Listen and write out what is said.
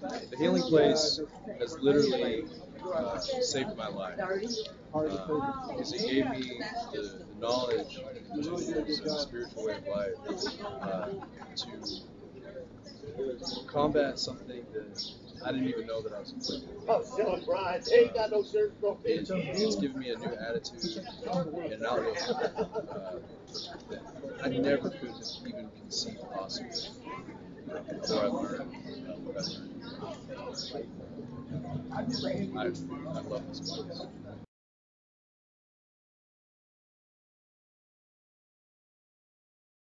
the healing place has literally uh, saved my life. Uh, because it gave me the, the knowledge tools and the spiritual way of life uh, to combat something that I didn't even know that I was afflicted. Oh, Dylan Bryan, they ain't got no shirt from It's, it's given me a new attitude and an outlook uh, that I never could have even conceived possible. Before I learned uh, what I. I, love this place.